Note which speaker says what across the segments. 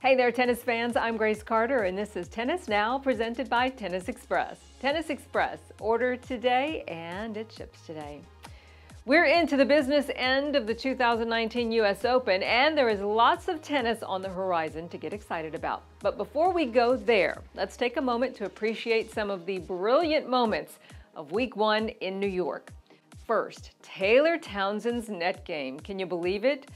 Speaker 1: Hey there, tennis fans. I'm Grace Carter, and this is Tennis Now, presented by Tennis Express. Tennis Express, order today, and it ships today. We're into the business end of the 2019 U.S. Open, and there is lots of tennis on the horizon to get excited about. But before we go there, let's take a moment to appreciate some of the brilliant moments of Week One in New York. First, Taylor Townsend's net game. Can you believe it?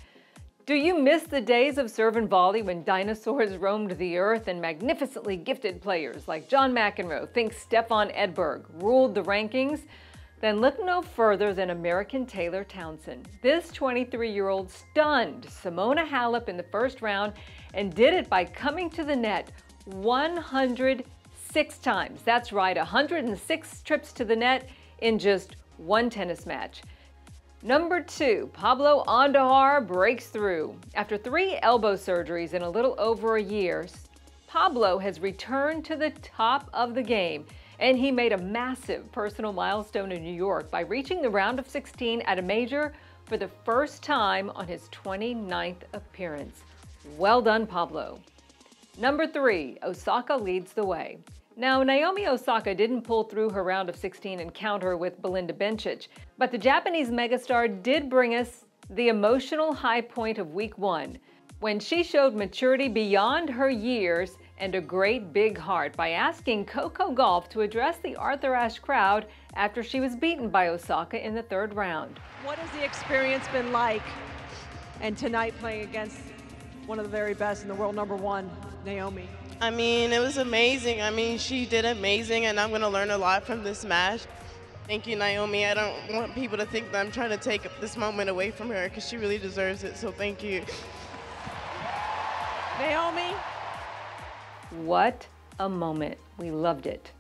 Speaker 1: Do you miss the days of serve and volley when dinosaurs roamed the earth and magnificently gifted players like John McEnroe, think Stefan Edberg, ruled the rankings? Then look no further than American Taylor Townsend. This 23-year-old stunned Simona Halep in the first round and did it by coming to the net 106 times. That's right, 106 trips to the net in just one tennis match. Number two, Pablo Andujar breaks through. After three elbow surgeries in a little over a year, Pablo has returned to the top of the game, and he made a massive personal milestone in New York by reaching the round of 16 at a major for the first time on his 29th appearance. Well done, Pablo. Number three, Osaka leads the way. Now, Naomi Osaka didn't pull through her round of 16 encounter with Belinda Bencic, but the Japanese megastar did bring us the emotional high point of week one when she showed maturity beyond her years and a great big heart by asking Coco Gauff to address the Arthur Ashe crowd after she was beaten by Osaka in the third round.
Speaker 2: What has the experience been like? And tonight playing against one of the very best in the world, number one, Naomi.
Speaker 3: I mean, it was amazing. I mean, she did amazing, and I'm going to learn a lot from this match. Thank you, Naomi. I don't want people to think that I'm trying to take this moment away from her because she really deserves it, so thank you.
Speaker 2: Naomi.
Speaker 1: What a moment. We loved it.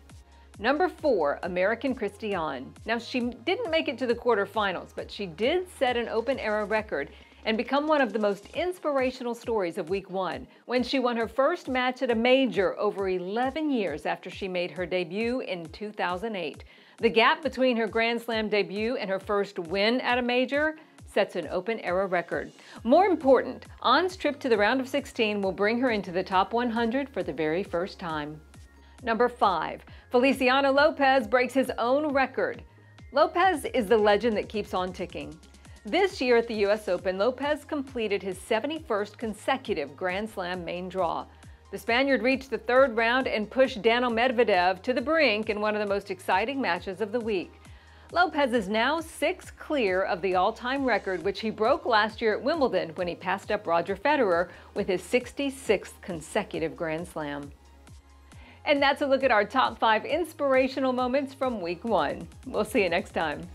Speaker 1: Number four, American Kristie Ahn. Now, she didn't make it to the quarterfinals, but she did set an open era record and become one of the most inspirational stories of week one when she won her first match at a major over 11 years after she made her debut in 2008. The gap between her Grand Slam debut and her first win at a major sets an open era record. More important, Ahn's trip to the round of 16 will bring her into the top 100 for the very first time. Number 5. Feliciano Lopez breaks his own record. Lopez is the legend that keeps on ticking. This year at the U.S. Open, Lopez completed his 71st consecutive Grand Slam main draw. The Spaniard reached the third round and pushed Daniil Medvedev to the brink in one of the most exciting matches of the week. Lopez is now six clear of the all-time record, which he broke last year at Wimbledon when he passed up Roger Federer with his 66th consecutive Grand Slam. And that's a look at our top five inspirational moments from week one. We'll see you next time.